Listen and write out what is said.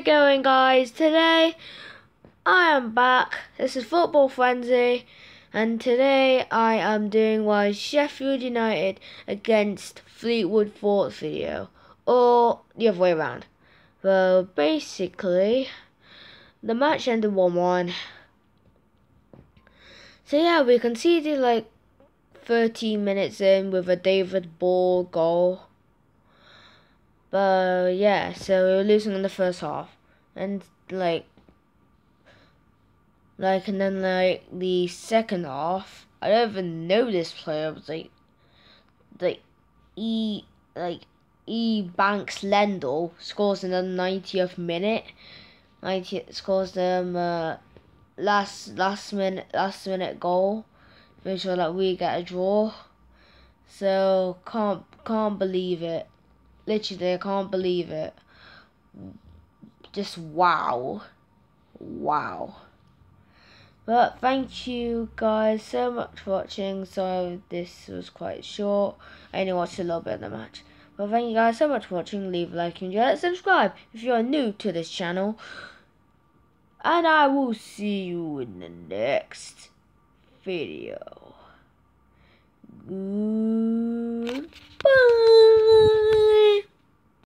It going, guys? Today I am back. This is Football Frenzy, and today I am doing my Sheffield United against Fleetwood Thoughts video, or the other way around. Well, basically, the match ended 1 1. So, yeah, we conceded like 13 minutes in with a David Ball goal. But yeah, so we were losing in the first half, and like, like, and then like the second half, I don't even know this player. was like, like, E like E Banks Lendl scores in the 90th minute. 90 scores them uh, last last minute last minute goal. Make sure that we get a draw. So can't can't believe it. Literally, I can't believe it. Just wow. Wow. But thank you guys so much for watching. So this was quite short. I only watched a little bit of the match. But thank you guys so much for watching. Leave a like and share. Subscribe if you are new to this channel. And I will see you in the next video.